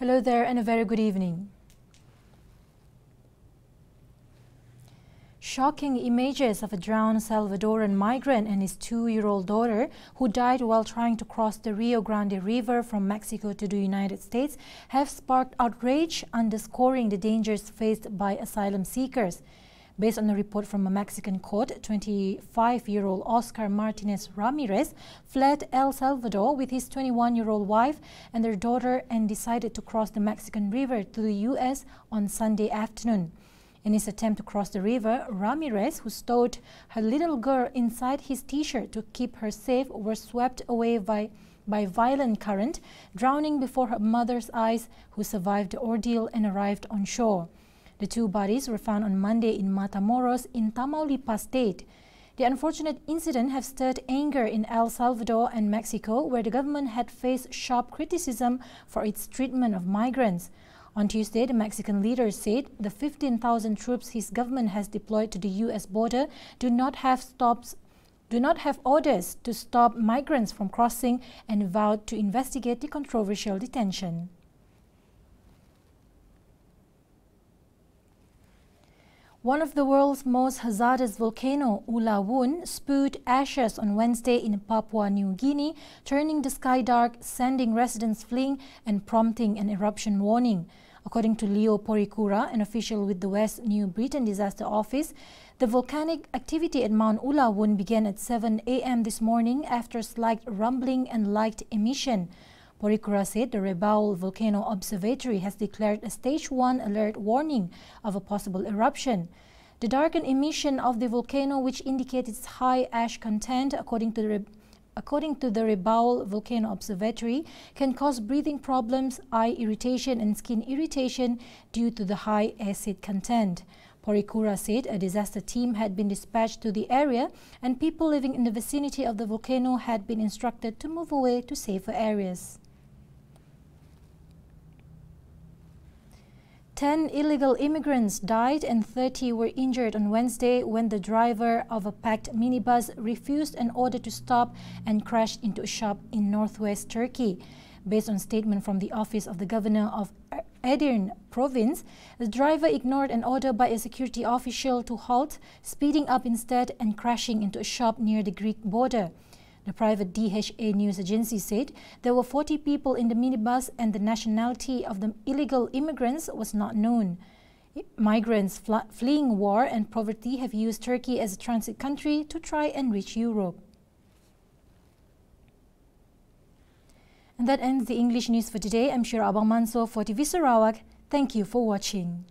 Hello there and a very good evening. Shocking images of a drowned Salvadoran migrant and his two-year-old daughter who died while trying to cross the Rio Grande River from Mexico to the United States have sparked outrage, underscoring the dangers faced by asylum seekers. Based on a report from a Mexican court, 25-year-old Oscar Martinez Ramirez fled El Salvador with his 21-year-old wife and their daughter and decided to cross the Mexican River to the U.S. on Sunday afternoon. In his attempt to cross the river, Ramirez, who stowed her little girl inside his t-shirt to keep her safe, was swept away by, by violent current, drowning before her mother's eyes, who survived the ordeal and arrived on shore. The two bodies were found on Monday in Matamoros in Tamaulipas state. The unfortunate incident has stirred anger in El Salvador and Mexico, where the government had faced sharp criticism for its treatment of migrants. On Tuesday, the Mexican leader said the 15,000 troops his government has deployed to the U.S. border do not have stops do not have orders to stop migrants from crossing and vowed to investigate the controversial detention. One of the world's most hazardous volcano, Ulawun, spewed ashes on Wednesday in Papua New Guinea, turning the sky dark, sending residents fleeing and prompting an eruption warning. According to Leo Porikura, an official with the West New Britain Disaster Office, the volcanic activity at Mount Ulawun began at 7 a.m. this morning after slight rumbling and light emission. Porikura said the Rabaul Volcano Observatory has declared a stage 1 alert warning of a possible eruption. The darkened emission of the volcano, which indicates its high ash content, according to the according to the Rabaul Volcano Observatory, can cause breathing problems, eye irritation and skin irritation due to the high acid content. Porikura said a disaster team had been dispatched to the area and people living in the vicinity of the volcano had been instructed to move away to safer areas. 10 illegal immigrants died and 30 were injured on Wednesday when the driver of a packed minibus refused an order to stop and crashed into a shop in northwest Turkey. Based on statement from the office of the governor of Edirne province, the driver ignored an order by a security official to halt, speeding up instead and crashing into a shop near the Greek border. The private DHA news agency said there were 40 people in the minibus and the nationality of the illegal immigrants was not known. Migrants fleeing war and poverty have used Turkey as a transit country to try and reach Europe. And that ends the English news for today. I'm Shira Abang Manso for TV Sarawak. Thank you for watching.